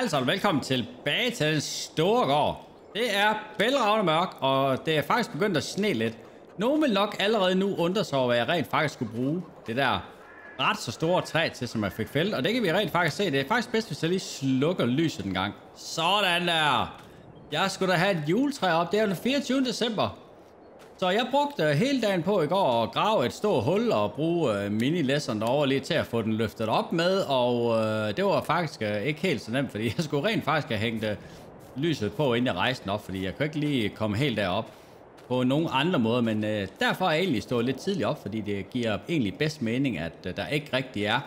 Altså, velkommen tilbage til den store gård. Det er bælragende mørk, og det er faktisk begyndt at sne lidt. Nogen vil nok allerede nu undre sig over, hvad jeg rent faktisk skulle bruge det der ret så store træ til, som jeg fik fældet. Og det kan vi rent faktisk se. Det er faktisk bedst, hvis jeg lige slukker lyset en gang. Sådan der. Jeg skulle da have et juletræ op. Det er den 24. december. Så jeg brugte hele dagen på i går at grave et stort hul og bruge øh, uh, mini derovre lige til at få den løftet op med. Og øh, det var faktisk uh, ikke helt så nemt, fordi jeg skulle rent faktisk have hængt uh, lyset på, inden jeg rejste den op. Fordi jeg kunne ikke lige komme helt derop på nogen andre måder. Men øh, derfor er jeg egentlig stået lidt tidligt op, fordi det giver egentlig bedst mening, at øh, der ikke rigtig er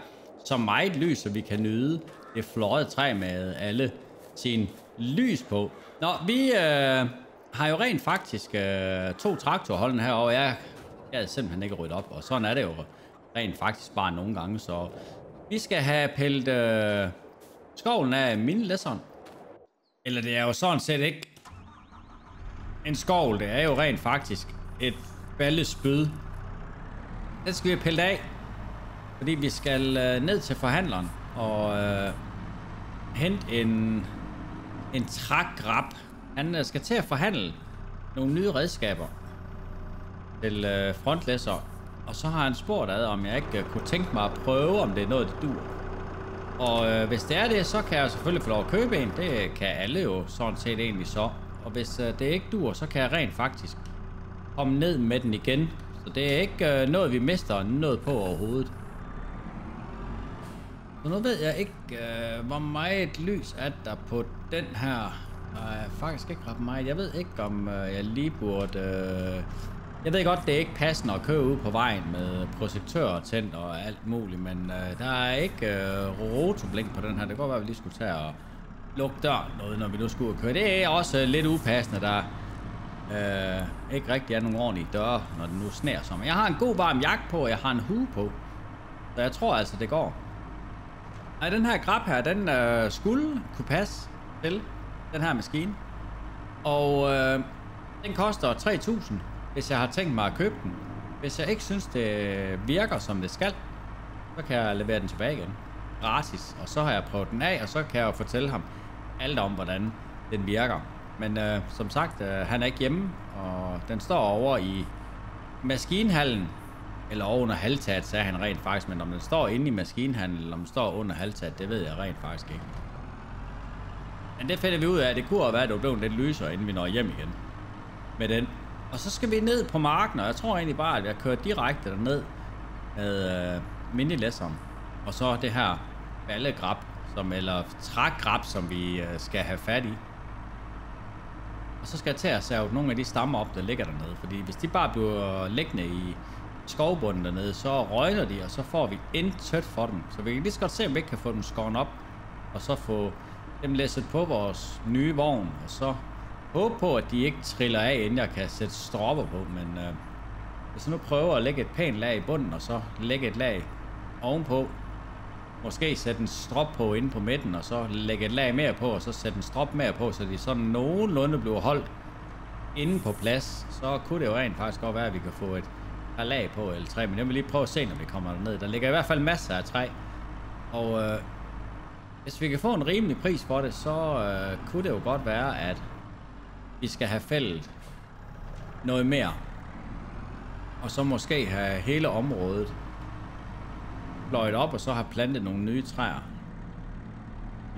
så meget lys, så vi kan nyde det fløjet træ med alle sine lys på. Nå, vi... Øh, har jo rent faktisk øh, to traktorholdene herovre. Jeg, jeg havde simpelthen ikke ryddet op, og sådan er det jo rent faktisk bare nogle gange. Så vi skal have pillet øh, skovlen af min læsseren. Eller det er jo sådan set ikke en skovl. Det er jo rent faktisk et ballespyd. Den skal vi have pillet af. Fordi vi skal øh, ned til forhandleren og øh, hente en, en trækrab han øh, skal til at forhandle nogle nye redskaber til øh, frontlæsser. Og så har han spurgt ad, om jeg ikke øh, kunne tænke mig at prøve, om det er noget, det dur. Og øh, hvis det er det, så kan jeg selvfølgelig få lov at købe en. Det kan alle jo sådan set egentlig så. Og hvis øh, det ikke dur, så kan jeg rent faktisk komme ned med den igen. Så det er ikke øh, noget, vi mister noget på overhovedet. Så nu ved jeg ikke, øh, hvor meget lys er der på den her Nej, faktisk ikke ret meget. Jeg ved ikke, om øh, jeg lige burde... Øh... Jeg ved godt, det er ikke passende at køre ud på vejen med projektør tændt og alt muligt, men øh, der er ikke øh, rotoblink på den her. Det går være, at vi lige skulle tage og lukke døren noget, når vi nu skulle køre. Det er også øh, lidt upassende, der øh, ikke rigtig er nogen ordentlige døre, når den nu sner som. Jeg har en god varm jakke på, og jeg har en hue på. Så jeg tror altså, det går. Ej, den her grab her, den øh, skulle kunne passe til den her maskine. Og øh, den koster 3.000, hvis jeg har tænkt mig at købe den. Hvis jeg ikke synes, det virker, som det skal, så kan jeg levere den tilbage igen. Gratis. Og så har jeg prøvet den af, og så kan jeg jo fortælle ham alt om, hvordan den virker. Men øh, som sagt, øh, han er ikke hjemme, og den står over i maskinhallen. Eller under halvtaget, sagde han rent faktisk. Men om den står inde i maskinhallen, eller om den står under halvtaget, det ved jeg rent faktisk ikke. Men det finder vi ud af. at Det kunne være, at det blev lidt lysere, inden vi når hjem igen. Med den. Og så skal vi ned på marken, og jeg tror egentlig bare, at jeg kører direkte derned med øh, mini-læsseren. Og så det her ballegrab, som, eller trægrab, som vi øh, skal have fat i. Og så skal jeg til at save nogle af de stammer op, der ligger dernede. Fordi hvis de bare bliver liggende i skovbunden dernede, så røgner de, og så får vi intet for dem. Så vi kan lige så godt se, om vi ikke kan få dem skåret op, og så få dem læsset på vores nye vogn, og så håbe på, at de ikke triller af, inden jeg kan sætte stropper på, men øh, hvis jeg nu prøver at lægge et pænt lag i bunden, og så lægge et lag ovenpå, måske sætte en strop på inde på midten, og så lægge et lag mere på, og så sætte en strop mere på, så de sådan nogenlunde bliver holdt inde på plads, så kunne det jo rent faktisk godt være, at vi kan få et par lag på, eller tre, men jeg vil lige prøve at se, når vi kommer derned. Der ligger i hvert fald masser af træ, og øh, hvis vi kan få en rimelig pris for det, så øh, kunne det jo godt være, at vi skal have fældet noget mere. Og så måske have hele området pløjet op, og så have plantet nogle nye træer.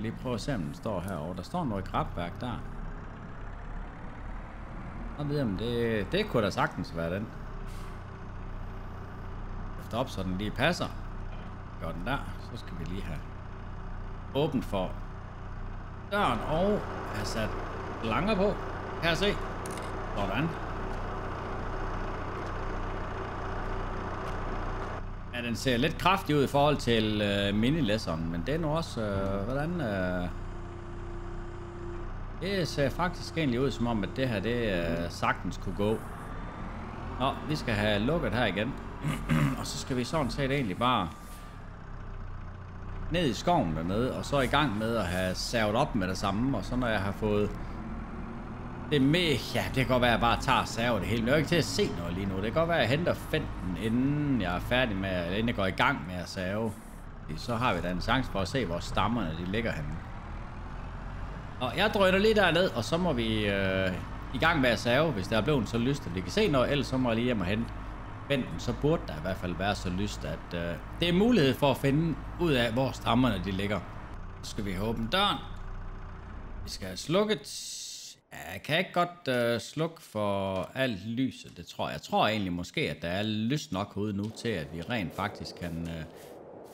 Lige prøve at se, om den står herovre. Der står noget krabværk der. Jeg ved, om det, det kunne da sagtens være den. Efter op, så den lige passer. Gør den der, så skal vi lige have åbent for døren, og har sat langer på. Her se. Sådan. Ja, den ser lidt kraftig ud i forhold til øh, mini men den er også, øh, hvordan... Øh, det ser faktisk egentlig ud som om, at det her, det øh, sagtens kunne gå. Nå, vi skal have lukket her igen. og så skal vi sådan set egentlig bare ned i skoven dernede, og så i gang med at have savet op med det samme, og så når jeg har fået det med, ja, det kan godt være, at jeg bare tager saver det hele, men jeg er ikke til at se noget lige nu. Det kan godt være, at jeg henter fenten, inden jeg er færdig med, eller inden jeg går i gang med at save. Så har vi da en chance for at se, hvor stammerne de ligger henne. Og jeg drøner lige derned, og så må vi øh, i gang med at save, hvis der er blevet så lyst, at vi kan se noget, ellers så må jeg lige hjem og hente venten, så burde der i hvert fald være så lyst, at øh, det er mulighed for at finde ud af, hvor stammerne de ligger. Så skal vi have åbent døren. Vi skal have slukket. Ja, jeg kan ikke godt øh, slukke for alt lyset, det tror jeg. Jeg tror egentlig måske, at der er lyst nok ude nu til, at vi rent faktisk kan øh,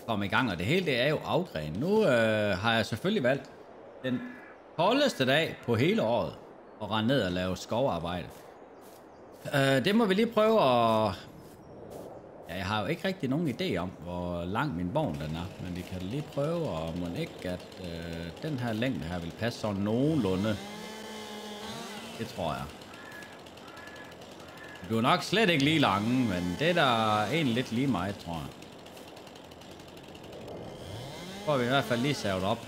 komme i gang. Og det hele det er jo afgren. Nu øh, har jeg selvfølgelig valgt den koldeste dag på hele året at rende ned og lave skovarbejde. Øh, det må vi lige prøve at... Ja, jeg har jo ikke rigtig nogen idé om, hvor lang min vogn den er, men vi kan lige prøve, og må ikke, at øh, den her længde her vil passe så nogenlunde. Det tror jeg. Det bliver nok slet ikke lige lange, men det er der egentlig lidt lige meget, tror jeg. Så får vi i hvert fald lige savet op.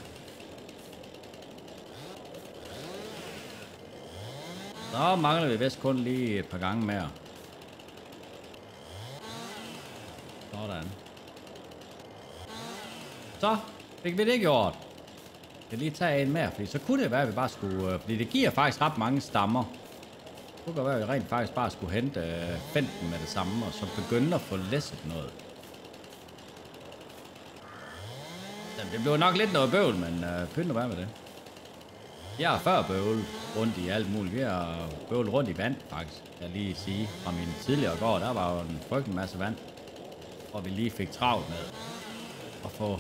Så mangler vi vist kun lige et par gange mere. Sådan. Så fik vi det gjort. Jeg kan lige tage en mere, fordi så kunne det være, at vi bare skulle... øh, Fordi det giver faktisk ret mange stammer. Det kunne godt være, at vi rent faktisk bare skulle hente øh, fenten med det samme, og så begynde at få læsset noget. Jamen, det blev nok lidt noget bøvl, men øh, pynt nu være med det. Jeg har før bøvlet rundt i alt muligt. Vi har bøvlet rundt i vand, faktisk. Jeg lige sige. Fra min tidligere gård, der var jo en frygtelig masse vand. Og vi lige fik travlt med at få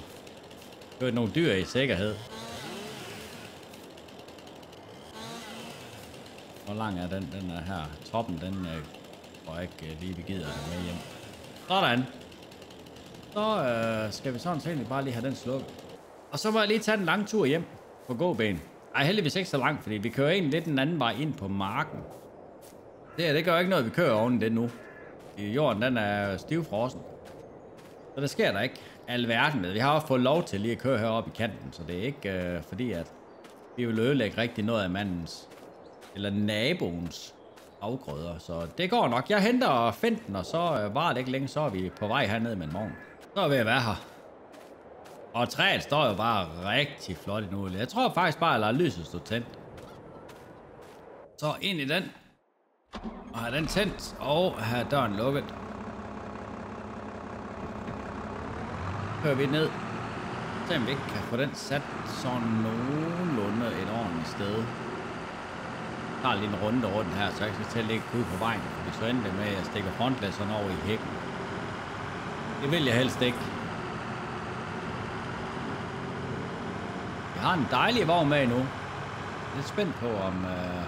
kørt nogle dyr i sikkerhed. Hvor lang er den? Den er her. Toppen, den øh, tror jeg ikke øh, lige, vi gider have med hjem. Sådan. Så øh, skal vi sådan set egentlig bare lige have den slukket. Og så må jeg lige tage en lang tur hjem på gåben. Ej, heldigvis ikke så langt, fordi vi kører egentlig lidt den anden vej ind på marken. Det her, det gør ikke noget, vi kører oven det nu. I jorden, den er stivfrossen. Så det sker der ikke alverden med. Vi har også fået lov til lige at køre heroppe i kanten, så det er ikke øh, fordi, at vi vil ødelægge rigtig noget af mandens eller naboens afgrøder. Så det går nok. Jeg henter fenten, og så øh, var det ikke længe, så er vi på vej herned med en morgen. Så er vi at være her. Og træet står jo bare rigtig flot nu. Jeg tror faktisk bare, at jeg lyset stå tændt. Så ind i den. Og have den tændt. Og have døren lukket. Kører vi ned. Så vi ikke kan få den sat sådan nogenlunde et ordentligt sted. Jeg tager lige en runde rundt her, så jeg skal til at lægge ud på vejen. Fordi så endte det med, at jeg stikker frontlæsserne over i hækken. Det vil jeg helst ikke. Jeg har en dejlig vogn med nu. Jeg er lidt spændt på, om øh,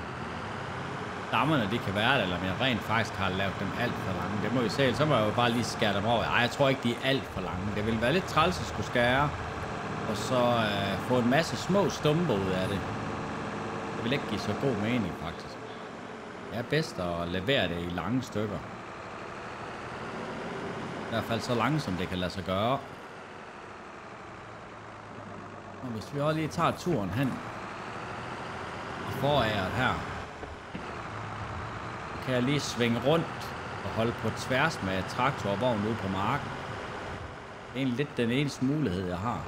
dammerne de kan være det, eller om jeg rent faktisk har lavet dem alt for lange. Det må vi se. Så må jeg jo bare lige skære dem over. Ej, jeg tror ikke, de er alt for lange. Det vil være lidt træls at skulle skære, og så øh, få en masse små stumper ud af det. Det vil ikke give så god mening, faktisk. Det er bedst at levere det i lange stykker. I hvert fald så lange, som det kan lade sig gøre. Og hvis vi også lige tager turen hen og foræret her, kan jeg lige svinge rundt og holde på tværs med traktor og vogn ude på marken. Det er egentlig lidt den eneste mulighed, jeg har.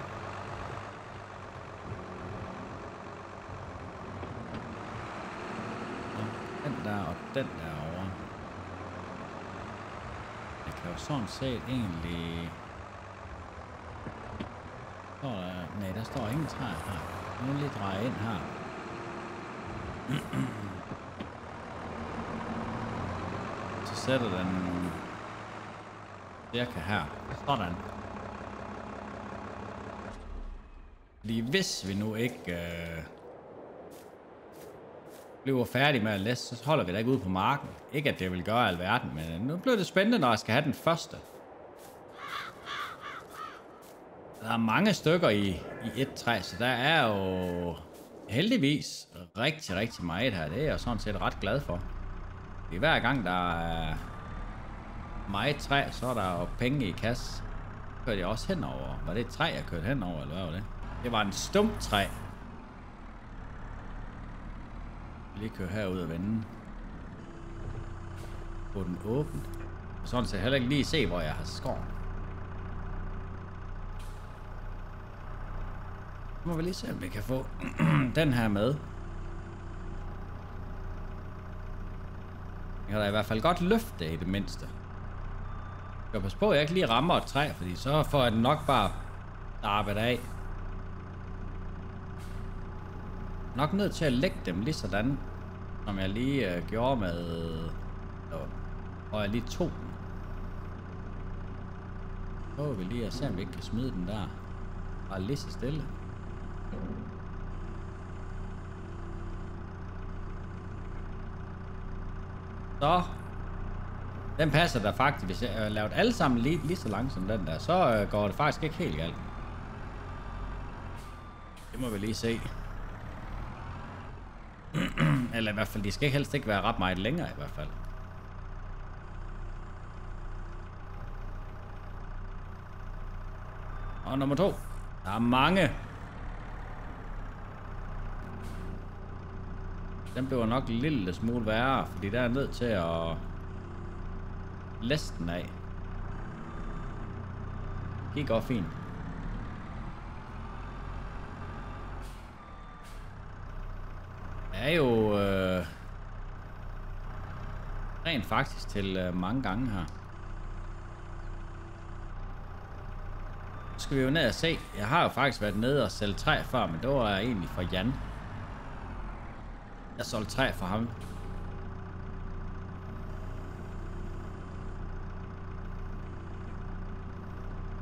Den der og den derovre. Jeg kan jo sådan set egentlig... Står der... Nej, der står ingen træer her. Nu lige dreje ind her. Så sætter den cirka her. Sådan. Fordi hvis vi nu ikke øh, bliver færdige med at læse, så holder vi da ikke ude på marken. Ikke at det vil gøre alverden, men øh, nu bliver det spændende, når jeg skal have den første. Der er mange stykker i, i et træ, så der er jo heldigvis rigtig, rigtig meget her. Det er jeg sådan set ret glad for. Fordi hver gang der er meget træ, så er der jo penge i kasse. Så kørte jeg også henover. Var det et træ, jeg kørte henover, eller hvad var det? Det var en stump træ. Jeg lige køre herud og vende. Få den åben. Sådan så jeg heller ikke lige se, hvor jeg har skåret. må vi lige se, om vi kan få den her med. Kan da i hvert fald godt løfte det i det mindste. Jeg skal passe på, at jeg ikke lige rammer et træ, fordi så får jeg den nok bare arbejde af. Nok nødt til at lægge dem lige sådan, som jeg lige øh, gjorde med... Og jeg lige tog den. Prøver vi lige at se, om vi ikke kan smide den der. Bare lige så stille. Så. Den passer der faktisk. Hvis jeg øh, har lavet alle sammen lige, lige så langsomt den der, så øh, går det faktisk ikke helt galt. Det må vi lige se. Eller i hvert fald, de skal helst ikke være ret meget længere i hvert fald. Og nummer to. Der er mange. Den bliver nok en lille smule værre, fordi der er nødt til at læse den af. Det går fint. er jo øh, rent faktisk til øh, mange gange her. skal vi jo ned og se. Jeg har jo faktisk været nede og sælge træ før, men det var egentlig for Jan. Jeg solgte træ for ham.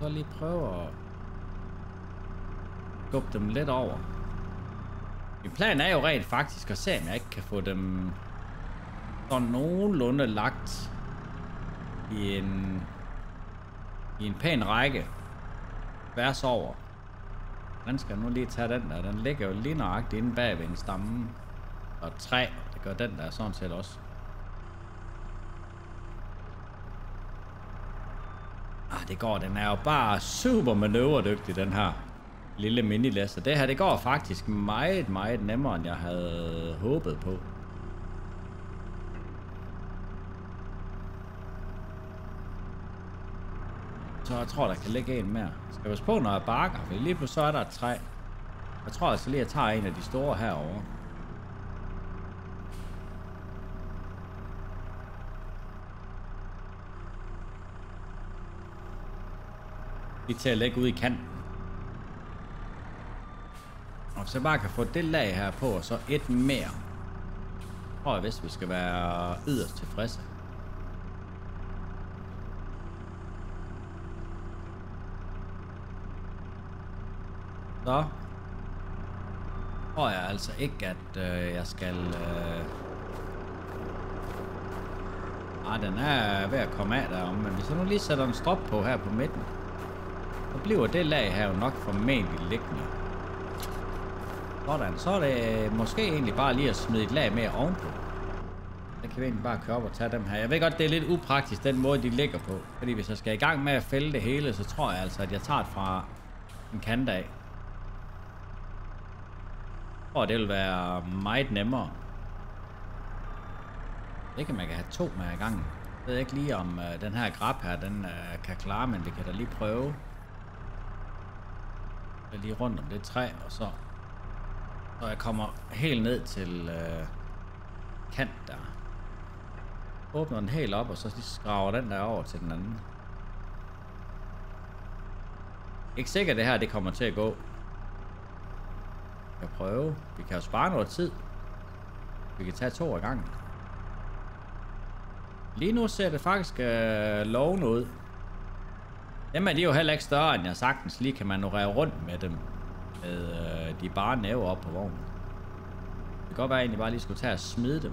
Så lige prøve at skubbe dem lidt over. Min plan er jo rent faktisk at se, om jeg ikke kan få dem sådan nogenlunde lagt i en, i en pæn række Værs over. Hvordan skal nu lige tage den der. Den ligger jo lige nøjagtigt inde bag ved en stamme. Og træ, det gør den der sådan set også. Ah, det går. Den er jo bare super manøvredygtig, den her lille mini-læs. det her, det går faktisk meget, meget nemmere, end jeg havde håbet på. Så jeg tror, der kan ligge en mere. Skal jeg passe på, når jeg bakker, for lige pludselig så er der et træ. Jeg tror altså lige, at jeg tager en af de store herovre. Lige til at lægge ud i kanten. Og så bare kan få det lag her på, og så et mere. Tror jeg, hvis vi skal være yderst tilfredse. Så tror jeg altså ikke, at øh, jeg skal... Øh... Ah, den er ved at komme af derom, men hvis jeg nu lige sætter en strop på her på midten, og bliver det lag her jo nok formentlig liggende. Sådan, så er det øh, måske egentlig bare lige at smide et lag mere ovenpå. Så kan vi egentlig bare køre op og tage dem her. Jeg ved godt, det er lidt upraktisk, den måde, de ligger på. Fordi hvis jeg skal i gang med at fælde det hele, så tror jeg altså, at jeg tager det fra en kant af. Og det vil være meget nemmere. Det kan man kan have to med i gangen. Jeg ved ikke lige om øh, den her grab her, den øh, kan klare, men vi kan da lige prøve. Jeg lige rundt om det træ, og så så jeg kommer helt ned til øh, kant der. Åbner den helt op, og så skraver den der over til den anden. Ikke sikkert det her, det kommer til at gå Jeg prøve. Vi kan jo spare noget tid. Vi kan tage to af gangen. Lige nu ser det faktisk øh, lovende ud. Dem er de jo heller ikke større, end jeg sagtens lige kan manøvrere rundt med dem. Med øh, de bare næver op på vognen. Det kan godt være, at jeg egentlig bare lige skulle tage og smide dem.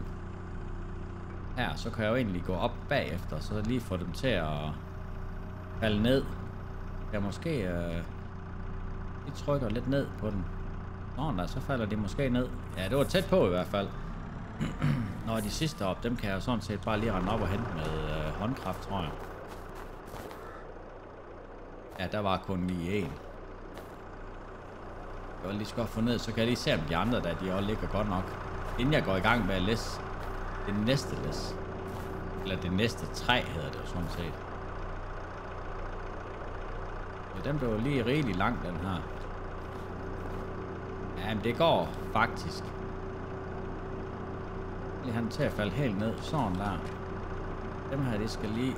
Her, så kan jeg jo egentlig gå op bagefter, så lige få dem til at falde ned. Jeg måske øh, lige trykker lidt ned på den. Nå, nej, så falder de måske ned. Ja, det var tæt på i hvert fald. Når de sidste op, dem kan jeg sådan set bare lige rende op og hente med øh, håndkraft, tror jeg. Ja, der var kun lige en. Jeg vil lige skal få ned, så kan jeg lige se, om de andre der, de også ligger godt nok. Inden jeg går i gang med at læse det næste læs. Eller det næste træ, hedder det jo sådan set. Ja, den blev lige rigtig lang, den her. Jamen, det går faktisk. Lige han til at falde helt ned. Sådan der. Dem her, det skal lige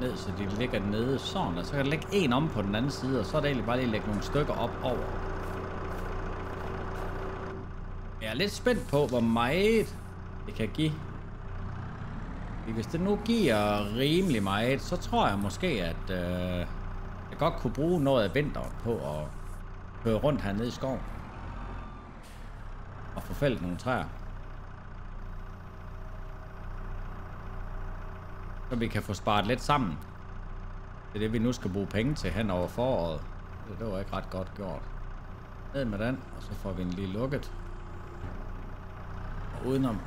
ned, så de ligger nede sådan. Og så kan jeg lægge en om på den anden side, og så er det egentlig bare lige at lægge nogle stykker op over. Jeg er lidt spændt på, hvor meget det kan give. Hvis det nu giver rimelig meget, så tror jeg måske, at øh, jeg godt kunne bruge noget af vinteren på at køre rundt hernede i skoven. Og få fældet nogle træer. Så vi kan få sparet lidt sammen. Det er det, vi nu skal bruge penge til hen over foråret. Det, det var ikke ret godt gjort. Ned med den, og så får vi den lige lukket. Og udenom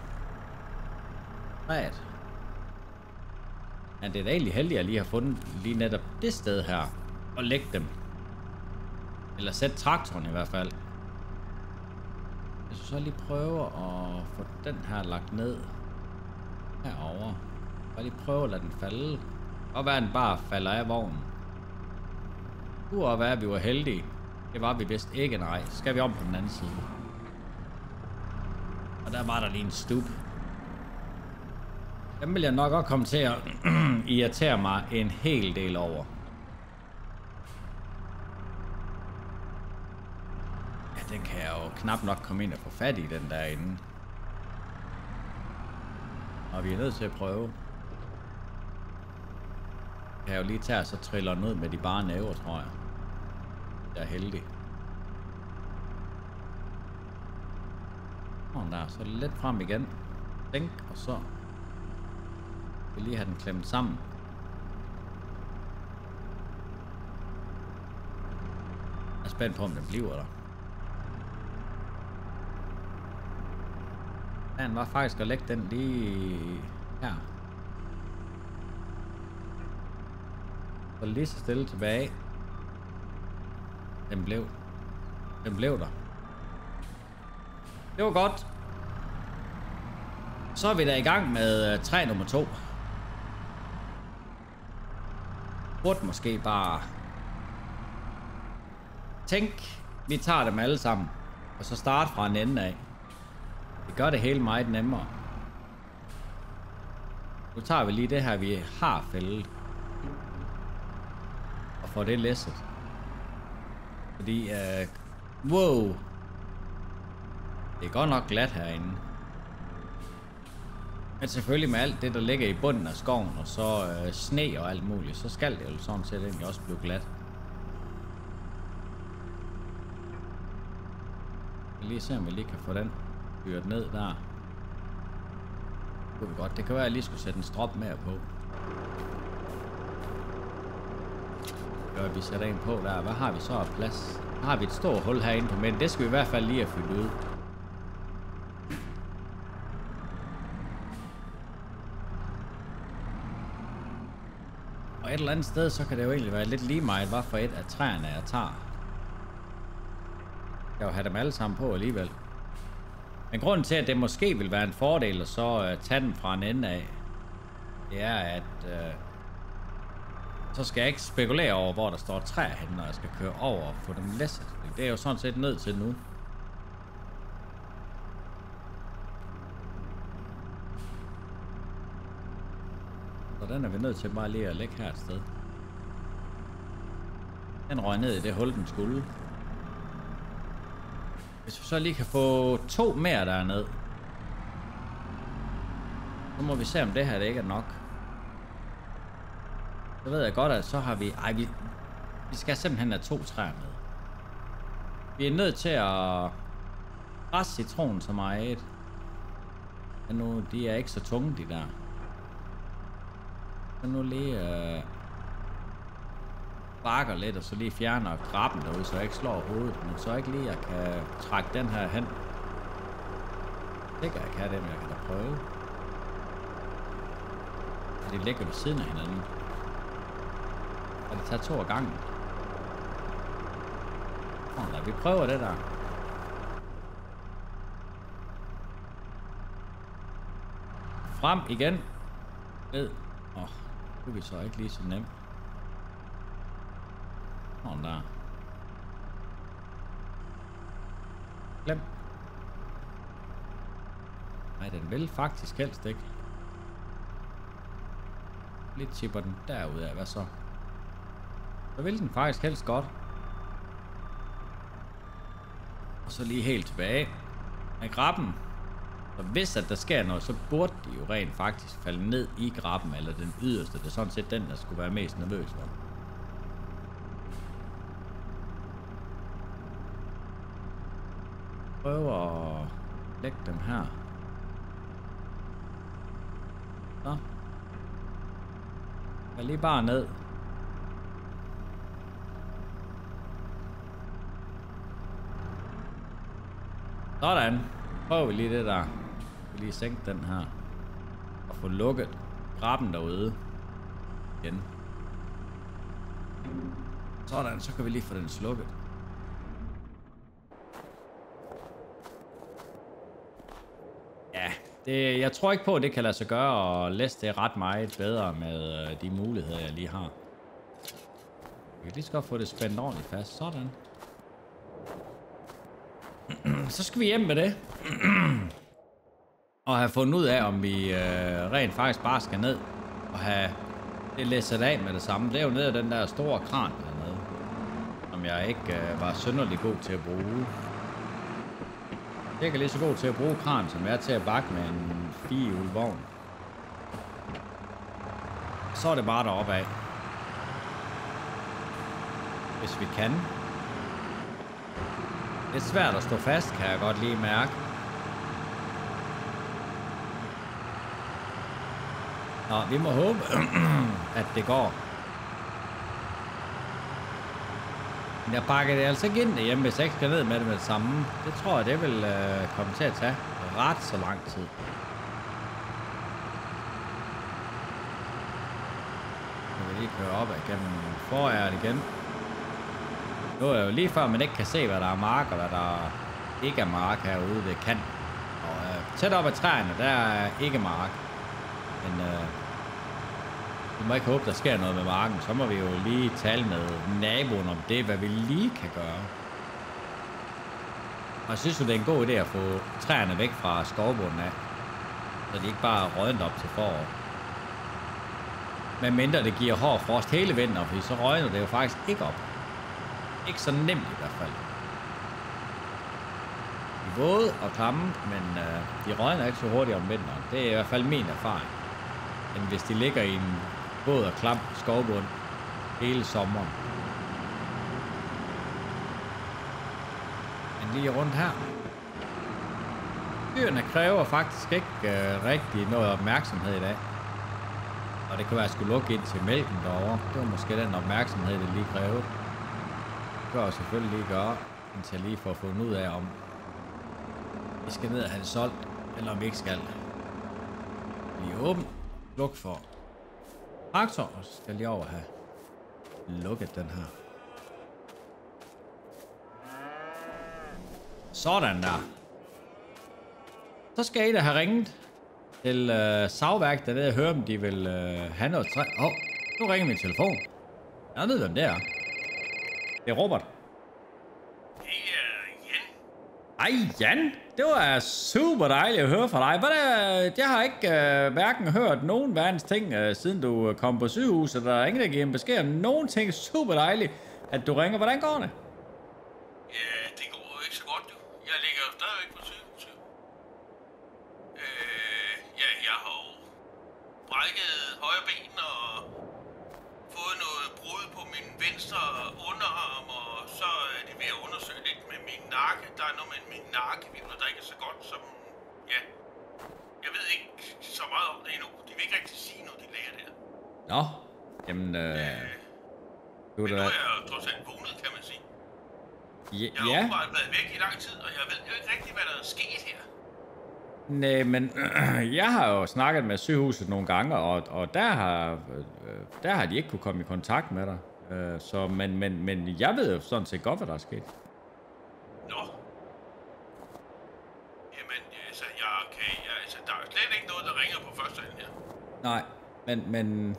træet. Men det er da egentlig heldigt, at jeg lige har fundet lige netop det sted her. Og lægge dem. Eller sætte traktoren i hvert fald. Jeg skal så lige prøve at få den her lagt ned. Herover. Bare lige prøve at lade den falde. Og hvad den bare falder af vognen. Du være, at vi var heldige. Det var vi vist ikke, nej. Skal vi om på den anden side. Og der var der lige en stup. Dem vil jeg nok også komme til at irritere mig en hel del over. Ja, den kan jeg jo knap nok komme ind og få fat i, den derinde. Og vi er nødt til at prøve. Kan jeg jo lige tage og så triller ned med de bare næver, tror jeg. Jeg er heldig. Sådan der, så lidt frem igen. Tænk, og så vil lige have den klemt sammen. Jeg er spændt på, om den bliver der. Den var faktisk at lægge den lige her. Og lige så stille tilbage. Den blev. Den blev der. Det var godt. Så er vi da i gang med uh, træ nummer to. Burde måske bare... Tænk, vi tager dem alle sammen. Og så starte fra en ende af. Det gør det hele meget nemmere. Nu tager vi lige det her, vi har fældet. Og får det læsset. Fordi, uh, wow. Det er godt nok glat herinde. Men selvfølgelig med alt det, der ligger i bunden af skoven, og så øh, sne og alt muligt, så skal det jo sådan set egentlig også blive glat. Lige se, om vi lige kan få den fyret ned der. Det kunne vi godt. Det kan være, at jeg lige skulle sætte en strop mere på. Gør vi sætter en på der. Hvad har vi så af plads? Der har vi et stort hul herinde på midten. Det skal vi i hvert fald lige have fyldt ud. Og et eller andet sted, så kan det jo egentlig være lidt lige meget, hvad for et af træerne jeg tager. Jeg vil have dem alle sammen på alligevel. Men grunden til, at det måske vil være en fordel at så uh, tage den fra en ende af, det er, at uh, så skal jeg ikke spekulere over, hvor der står træer henne, når jeg skal køre over og få dem læsset. Det er jeg jo sådan set nødt til nu. Så den er vi nødt til bare lige at lægge her et sted. Den røg ned i det hul, den skulle. Hvis vi så lige kan få to mere derned. Så må vi se, om det her det ikke er nok. Så ved jeg godt, at så har vi... Ej, vi, vi skal simpelthen have to træer med. Vi er nødt til at presse citronen så meget. Men nu, de er ikke så tunge, de der. Så nu lige øh, bakker lidt, og så lige fjerner krabben derude, så jeg ikke slår hovedet. Men så ikke lige, jeg kan trække den her hen. Det kan jeg kan det, men jeg kan da prøve. De ligger ved siden af hinanden. Og det tager to af gangen. Sådan da, vi prøver det der. Frem igen. Ned. Åh, oh, det er vi så ikke lige så nemt. Sådan der. Glem. Nej, den vil faktisk helst ikke. Lidt chipper den derude af. Hvad så? Så vil den faktisk helst godt. Og så lige helt tilbage. af grabben. Så hvis at der sker noget, så burde de jo rent faktisk falde ned i grabben, eller den yderste. Det er sådan set den, der skulle være mest nervøs for. Prøver at lægge dem her. Så. Jeg lige bare ned. Sådan. Prøver vi lige det der. Vi lige sænke den her. Og få lukket grabben derude. Igen. Sådan, så kan vi lige få den slukket. Ja, det, jeg tror ikke på, at det kan lade sig gøre, at læse det ret meget bedre med øh, de muligheder, jeg lige har. Vi kan lige så godt få det spændt ordentligt fast. Sådan så skal vi hjem med det. og have fundet ud af, om vi øh, rent faktisk bare skal ned og have det læsset af med det samme. Det er jo nede af den der store kran dernede, som jeg ikke øh, var synderlig god til at bruge. Jeg er lige så god til at bruge kran, som jeg er til at bakke med en firehjulet. Så er det bare deroppe af. Hvis vi kan. Det er svært at stå fast, kan jeg godt lige mærke. Nå, vi må håbe, at det går. Men jeg pakker det altså ikke ind hjemme, hvis jeg ikke skal ned med det med det samme. Det tror jeg, det vil øh, komme til at tage ret så lang tid. Nu vil lige køre op igennem foråret igen. Nu er jo lige før, man ikke kan se, hvad der er mark, og hvad der ikke er mark herude ved kant. Og øh, tæt op ad træerne, der er ikke mark. Men øh, vi må ikke håbe, der sker noget med marken. Så må vi jo lige tale med naboen om det, hvad vi lige kan gøre. Og synes du, det er en god idé at få træerne væk fra skovbunden af. Så de ikke bare er rådent op til forår. Men mindre det giver hård frost hele vinteren, fordi så røgner det jo faktisk ikke op. Ikke så nemt i hvert fald. De er våde og klamme, men øh, de rådner ikke så hurtigt om vinteren. Det er i hvert fald min erfaring. Men hvis de ligger i en våd og klam skovbund hele sommeren. Men lige rundt her. Dyrene kræver faktisk ikke øh, rigtig noget opmærksomhed i dag. Og det kan være, at jeg skulle lukke ind til mælken derovre. Det var måske den opmærksomhed, det lige krævede. Det jeg selvfølgelig lige gøre, indtil jeg lige får fundet ud af, om vi skal ned og have det solgt, eller om vi ikke skal. Vi er åben. Luk for traktor, og så skal jeg lige over have lukket den her. Sådan der. Så skal I da have ringet til øh, savværk dernede og høre, om de vil øh, have noget træ. Åh, oh, nu ringer min telefon. Jeg ved, hvem det er. Det er Robert. Det er Jan. Ej, Jan. Det var super dejligt at høre fra dig. Hvad der, jeg har ikke øh, hverken hørt nogen verdens ting, øh, siden du kom på sygehuset. Der er ingen, der giver en besked om nogen ting. Super dejligt, at du ringer. Hvordan går det? Ja, det går jo ikke så godt, du. Jeg ligger jo stadigvæk på sygehuset. Øh, ja, jeg har jo brækket højre ben og fået noget brud på min venstre underarm, og så er de ved at undersøge lidt med min nakke. Der er noget med min nakkevivler, der ikke er så godt som... Ja, jeg ved ikke så meget om det endnu. De vil ikke rigtig sige noget, de læger der. Nå, jamen, øh, Øh, du er men nu da... er jeg trods alt vågnet, kan man sige. Ja, Jeg har ja. åbenbart været væk i lang tid, og jeg ved jo ikke rigtig, hvad der er sket her. Nej, men jeg har jo snakket med sygehuset nogle gange, og, og der, har, øh, der har de ikke kunne komme i kontakt med dig. Øh, så, men, men, men jeg ved jo sådan set godt, hvad der er sket. Nå. Jamen, altså, jeg kan... Jeg, altså, der er slet ikke noget, der ringer på første her. Nej, men, men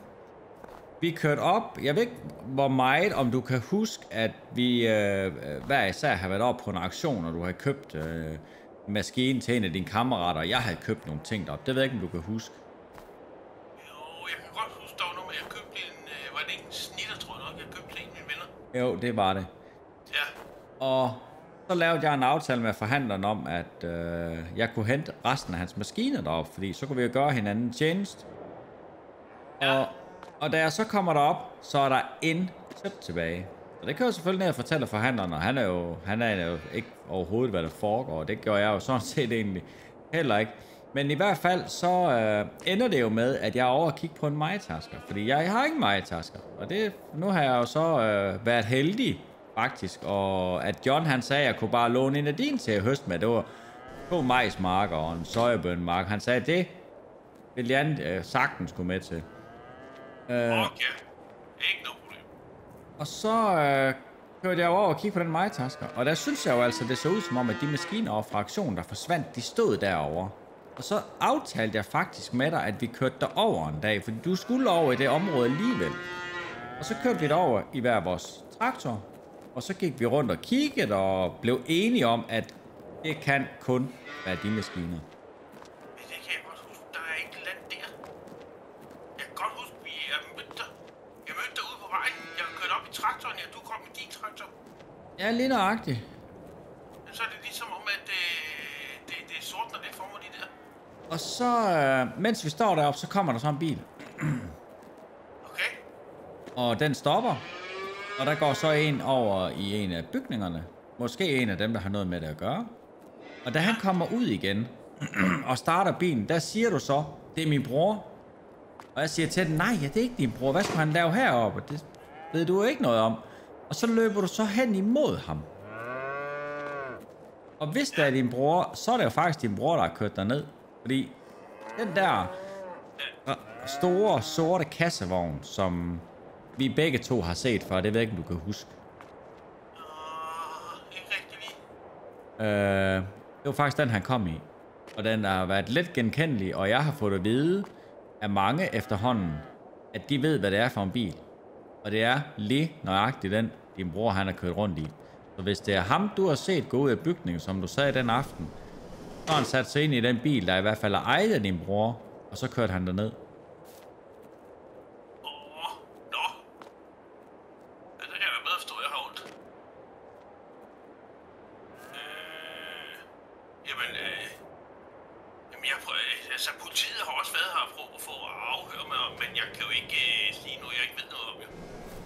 vi kørte op. Jeg ved ikke, hvor meget, om du kan huske, at vi øh, hver især har været op på en auktion, og du har købt øh, maskinen til en af dine kammerater, og jeg havde købt nogle ting derop. Det ved jeg ikke, om du kan huske. Jo, det var det. Ja. Og så lavede jeg en aftale med forhandleren om, at øh, jeg kunne hente resten af hans maskiner derop, fordi så kunne vi jo gøre hinanden tjeneste. Og, og da jeg så kommer derop, så er der intet tilbage. Og det kan jeg jo selvfølgelig ned og fortælle forhandleren, og han er jo, han er jo ikke overhovedet, hvad der foregår. Det gør jeg jo sådan set egentlig heller ikke. Men i hvert fald så øh, ender det jo med, at jeg er over og kigge på en majtasker. Fordi jeg, har ikke majtasker. Og det, nu har jeg jo så øh, været heldig faktisk. Og at John han sagde, at jeg kunne bare låne en af dine til at høste med. Det var to majsmarker og en sojabønmark. Han sagde, at det vil jeg øh, sagtens gå med til. Øh, okay. Ikke noget problem. Og så øh, kørte jeg over og kiggede på den majtasker. Og der synes jeg jo altså, det så ud som om, at de maskiner fra aktionen, der forsvandt, de stod derovre. Og så aftalte jeg faktisk med dig, at vi kørte derover en dag, fordi du skulle over i det område alligevel. Og så kørte vi derover i hver vores traktor, og så gik vi rundt og kiggede og blev enige om, at det kan kun være de maskiner. Men det kan Og så, øh, mens vi står deroppe, så kommer der så en bil. Okay. Og den stopper. Og der går så en over i en af bygningerne. Måske en af dem, der har noget med det at gøre. Og da han kommer ud igen og starter bilen, der siger du så, det er min bror. Og jeg siger til den, nej, ja, det er ikke din bror. Hvad skulle han lave heroppe? Det ved du ikke noget om. Og så løber du så hen imod ham. Og hvis det er din bror, så er det jo faktisk din bror, der har kørt dig ned. Fordi den der store, sorte kassevogn, som vi begge to har set før, det ved jeg ikke, om du kan huske. Uh. Øh, det var faktisk den, han kom i. Og den har været let genkendelig, og jeg har fået at vide af mange efterhånden, at de ved, hvad det er for en bil. Og det er lige nøjagtigt den, din bror han har kørt rundt i. Så hvis det er ham, du har set gå ud af bygningen, som du sagde den aften, så han sat sig ind i den bil, der i hvert fald er ejet af din bror, og så kørte han derned.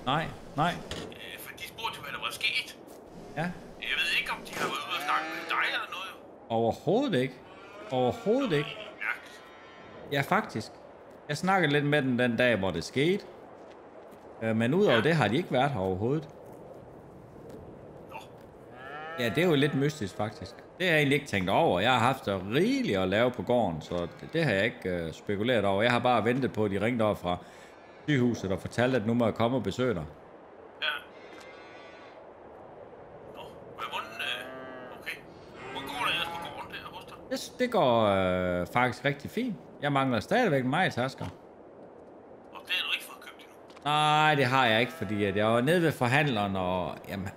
Nej, nej, Øh, for de spurgte jo, hvad der var sket. ja, Jeg ved ikke, om de har været ude og snakke med dig eller. Overhovedet ikke. Overhovedet ikke. Ja, faktisk. Jeg snakkede lidt med den den dag, hvor det skete. Øh, Men udover ja. det har de ikke været her overhovedet. Ja, det er jo lidt mystisk faktisk. Det har jeg egentlig ikke tænkt over. Jeg har haft så rigeligt at lave på gården, så det, det har jeg ikke uh, spekuleret over. Jeg har bare ventet på, at de ringte op fra sygehuset og fortalte, at nu må jeg komme og besøge dig. Det, går øh, faktisk rigtig fint. Jeg mangler stadigvæk mig tasker. Og det har du ikke fået købt endnu. Nej, det har jeg ikke, fordi at jeg var nede ved forhandleren, og jamen,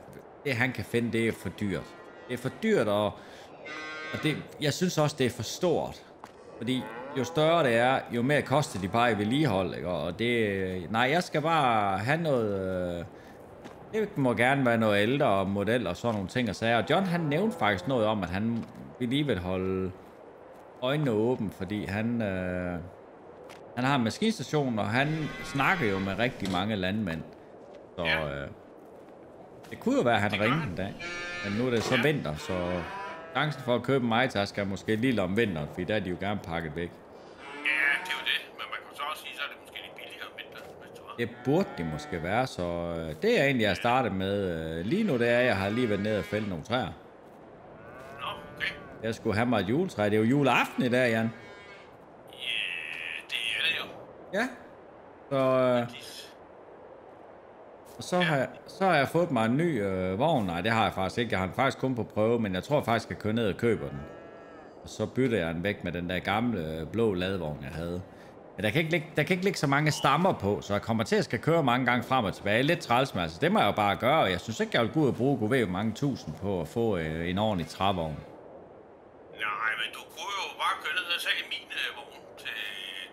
det han kan finde, det er for dyrt. Det er for dyrt, og, og det, jeg synes også, det er for stort. Fordi jo større det er, jo mere koster de bare i vedligehold, ikke? Og det, nej, jeg skal bare have noget... Øh, det må gerne være noget ældre model og sådan nogle ting og sager. Og John, han nævnte faktisk noget om, at han vil lige vil holde øjnene åbne, fordi han, øh, han har en maskinstation, og han snakker jo med rigtig mange landmænd. Så øh, det kunne jo være, at han ringede en dag. Men nu er det så vinter, så chancen for at købe en majtaske er måske lille om vinteren, fordi der er de jo gerne pakket væk. Ja, det er jo det. Men man kan så også sige, så er det måske lidt billigere om vinteren, hvis du har. Det burde det måske være, så øh, det er egentlig, jeg startet med. Øh, lige nu det er, jeg har lige været nede og fælde nogle træer. Jeg skulle have mig et juletræ. Det er jo juleaften i dag, Jan. Ja, det er det jo. Ja. Så, øh, og så, har jeg, så har jeg fået mig en ny øh, vogn. Nej, det har jeg faktisk ikke. Jeg har den faktisk kun på prøve, men jeg tror faktisk, jeg kører ned og køber den. Og så bytter jeg den væk med den der gamle øh, blå ladvogn, jeg havde. Ja, der, kan ikke ligge, der kan ikke ligge så mange stammer på, så jeg kommer til at skal køre mange gange frem og tilbage. Lidt træls, men altså, det må jeg jo bare gøre, jeg synes ikke, jeg vil gå ud og bruge ved mange tusind på at få øh, en ordentlig trævogn. Men du kunne jo bare køre ned og tage min øh, vogn til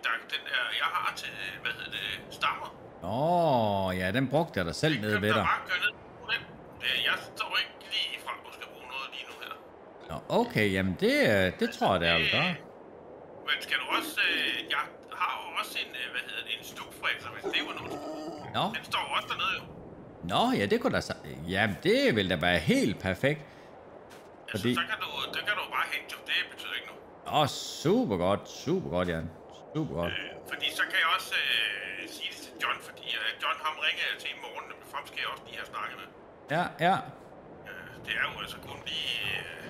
der, den der, jeg har til, hvad hedder det, stammer. Åh, ja, den brugte jeg da selv nede ved dig. bare køre ned den? Jeg står ikke lige frem, du skal bruge noget lige nu her. Nå, okay, jamen det, øh, det tror jeg, det er, vil gøre. Men skal du også, øh, jeg har jo også en, øh, hvad hedder det, en stugfræser, hvis det var noget. Nå, Den står også dernede jo. nå, ja, det kunne da... sa- Jamen, det vil da være helt perfekt. Altså, Fordi- så kan du, det kan du bare hente det betyder ikke noget. Åh, super godt, super godt, Jan. Super godt. Øh, fordi så kan jeg også øh, sige det til John, fordi øh, John ham ringer til i morgen, men frem skal jeg også lige have snakket med. Ja, ja. Øh, det er jo altså kun lige, øh,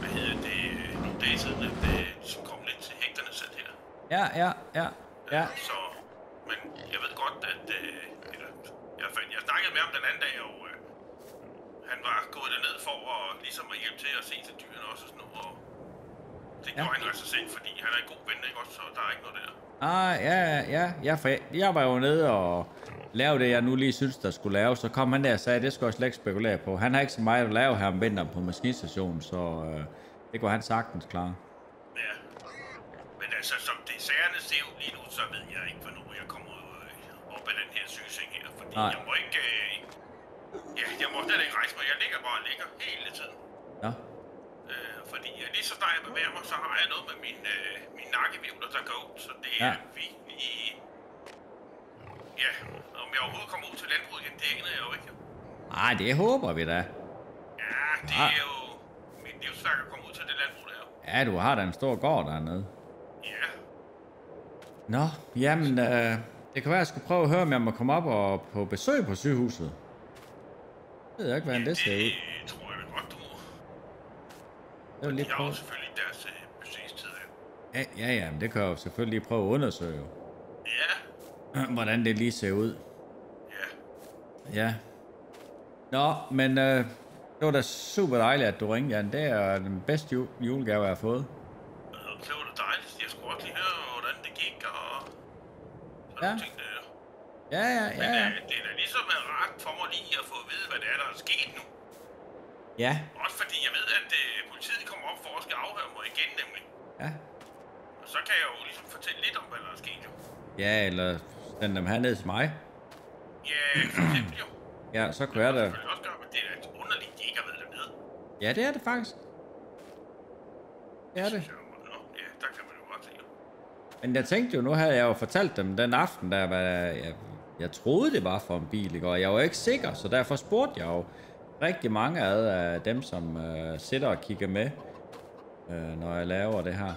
hvad hedder det, øh, nogle dage siden, at det ligesom kom lidt til hægterne selv her. Ja, ja, ja, ja. Så, men jeg ved godt, at øh, eller, jeg, fandt, jeg snakkede med ham den anden dag, og øh, han var gået derned for at, ligesom at hjælpe til at se til dyrene også og sådan noget. Og det Ja. gjorde han jo altså selv, fordi han er en god ven, ikke også? Så der er ikke noget der. Ah, ja, ja, ja, for jeg, jeg var jo nede og lave det, jeg nu lige synes, der skulle lave. Så kom han der og sagde, det skulle jeg slet ikke spekulere på. Han har ikke så meget at lave her om vinteren på maskinstationen, så øh, det kunne han sagtens klare. Ja. Men altså, som det sagerne ser ud lige nu, så ved jeg ikke, hvornår jeg kommer øh, op af den her sygeseng her. Fordi Nej. jeg må ikke... Øh, ja, jeg må slet ikke rejse mig. Jeg ligger bare og ligger hele tiden. Ja, Øh, fordi lige så snart jeg bevæger mig, så har jeg noget med min, øh, min nakkevivler, der går ud. Så det Ja. er virkelig... Ja, om jeg overhovedet kommer ud til landbruget igen, det aner jeg jo ikke. Ej, det håber vi da. Ja, det Ah. er jo mit livsværk at komme ud til det landbrug der. Ja, du har da en stor gård dernede. Ja, Nå, jamen, øh, det kan være, at jeg skulle prøve at høre, om jeg må komme op og på besøg på sygehuset. Jeg ved ikke, hvordan det ser ud. det tror jeg godt, du må. Jeg vil lige har prøve. jo selvfølgelig deres øh, besøgstid. ja. Ja, ja, ja, men det kan jeg jo selvfølgelig lige prøve at undersøge, jo. Ja, hvordan det lige ser ud. ja. Ja. Nå, men øh, det var da super dejligt, at du ringede, Jan. Det er den bedste ju- julegave, jeg har fået. Det var da dejligt. Jeg skulle også lige høre, hvordan det gik, og sådan Ja. nogle ting der. Ja, ja, Men ja, ja. øh, det er da ligesom rart for mig lige at få at vide, hvad det er, der er sket nu. Ja, Også fordi jeg ved, at øh, politiet kommer op for at skal afhøre mig igen, nemlig. ja. Og så kan jeg jo ligesom fortælle lidt om, hvad der er sket, jo. Ja, eller send dem herned til mig. Ja, for eksempel jo. Ja, så kunne jeg da... Selvfølgelig også gøre, men det er da underligt, at de ikke har været dernede. Ja, det er det faktisk. Det er det. Ja, der kan man jo godt se. Men jeg tænkte jo, nu havde jeg jo fortalt dem den aften, der hvad jeg, jeg troede, det var for en bil, ikke? og jeg var ikke sikker, så derfor spurgte jeg jo rigtig mange af dem, som øh, sidder og kigger med, øh, når jeg laver det her.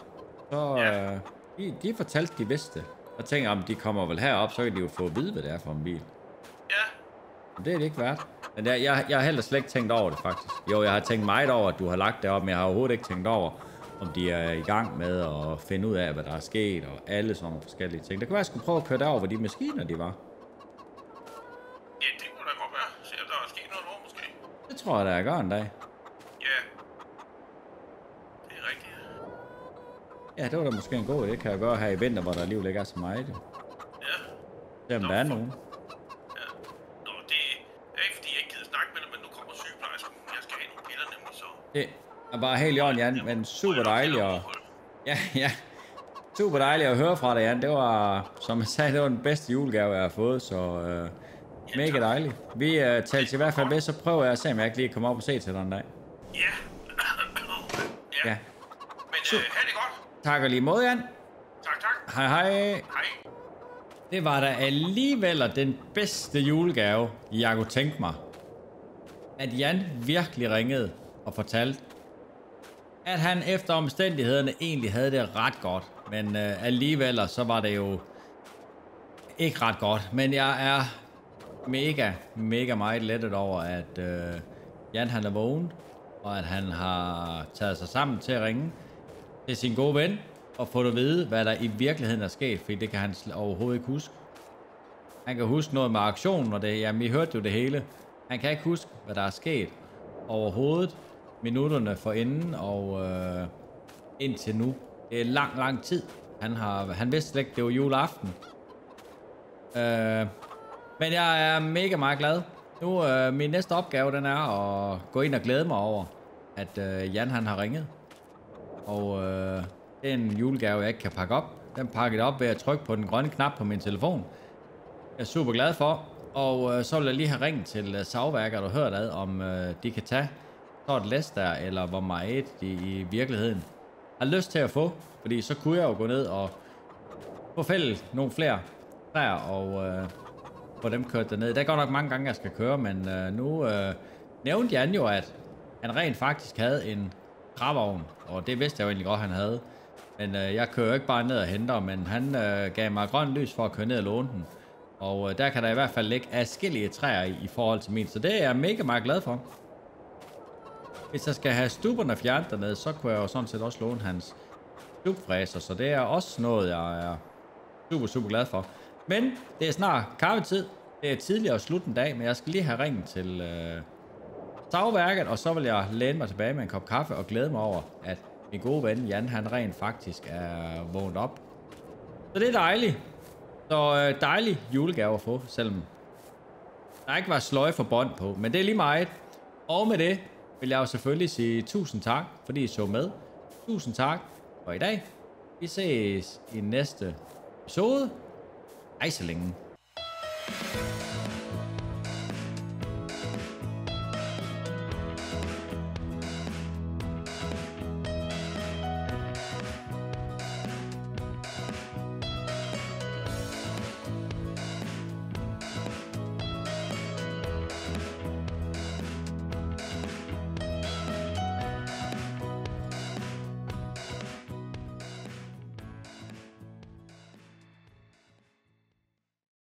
Så øh, de, de fortalte, de vidste. Jeg tænker, om de kommer vel herop, så kan de jo få at vide, hvad det er for en bil. Ja, Men det er det ikke værd. Men jeg, jeg, jeg har heller slet ikke tænkt over det, faktisk. Jo, jeg har tænkt meget over, at du har lagt det op, men jeg har overhovedet ikke tænkt over, om de er i gang med at finde ud af, hvad der er sket, og alle sådan nogle forskellige ting. Det kan være, jeg skulle prøve at køre derover, hvor de maskiner, de var. Ja, det kunne da godt være. Se, om der er sket noget over, måske. Det tror jeg, der er gør en dag. Ja. Det er rigtigt. Ja, det var da måske en god idé, kan jeg gøre her i vinter, hvor der alligevel ikke er så meget. Ja. Se om der er nogen. Ja. Nå, det er ikke, fordi jeg ikke gider snakke med dig, men nu kommer sygeplejersken. Jeg skal have nogle piller nemlig, så... Det er bare helt i orden, Jan, men super dejligt at... Ja, ja. Super dejligt at høre fra dig, Jan. Det var, som jeg sagde, det var den bedste julegave, jeg har fået, så øh, mega dejligt. Vi øh, talte i hvert fald ved, så prøver jeg at se, om jeg ikke lige kommer op og se til dig en dag. Ja. Ja. ja. Men øh, have det godt. Tak og lige måde, Jan. Tak, tak. Hej hej. Hej. Det var da alligevel den bedste julegave, jeg kunne tænke mig. At Jan virkelig ringede og fortalte, at han efter omstændighederne egentlig havde det ret godt. Men øh, alligevel så var det jo ikke ret godt. Men jeg er mega, mega meget lettet over, at øh, Jan han er vågen, og at han har taget sig sammen til at ringe til sin gode ven og få at vide, hvad der i virkeligheden er sket, fordi det kan han overhovedet ikke huske. Han kan huske noget med aktionen, og det, jamen, vi hørte jo det hele. Han kan ikke huske, hvad der er sket overhovedet, minutterne for inden og øh, indtil nu. Det er lang, lang tid, Han, har, han vidste slet ikke, det var juleaften. Øh, men jeg er mega meget glad. Nu, øh, min næste opgave, den er at gå ind og glæde mig over, at øh, Jan han har ringet. Og øh, det er en julegave, jeg ikke kan pakke op. Den pakker jeg op ved at trykke på den grønne knap på min telefon. Jeg er super glad for. Og øh, så vil jeg lige have ringet til øh, savværker, du hørt ad, om øh, de kan tage så et læs der, eller hvor meget de i virkeligheden har lyst til at få. Fordi så kunne jeg jo gå ned og få fældet nogle flere træer og øh, få dem kørt derned. Der går nok mange gange, jeg skal køre, men øh, nu øh, nævnte Jan jo, at han rent faktisk havde en gravovn, og det vidste jeg jo egentlig godt, han havde. Men øh, jeg kører jo ikke bare ned og henter, men han øh, gav mig grøn lys for at køre ned og låne den. Og øh, der kan der i hvert fald ligge afskillige træer i, i forhold til min, så det er jeg mega meget glad for. Hvis jeg skal have stuberne fjernet dernede, så kunne jeg jo sådan set også låne hans stubfræser, så det er også noget, jeg er super, super glad for. Men det er snart kaffetid. Det er tidligere slut en dag, men jeg skal lige have ringet til øh, tagværket, og så vil jeg læne mig tilbage med en kop kaffe og glæde mig over, at min gode ven Jan, han rent faktisk er vågnet op. Så det er dejligt. Så øh, dejlig julegave at få, selvom der ikke var sløje for bånd på, men det er lige meget. Og med det vil jeg jo selvfølgelig sige tusind tak, fordi I så med. Tusind tak for i dag. Vi ses i næste episode. Hej så længe.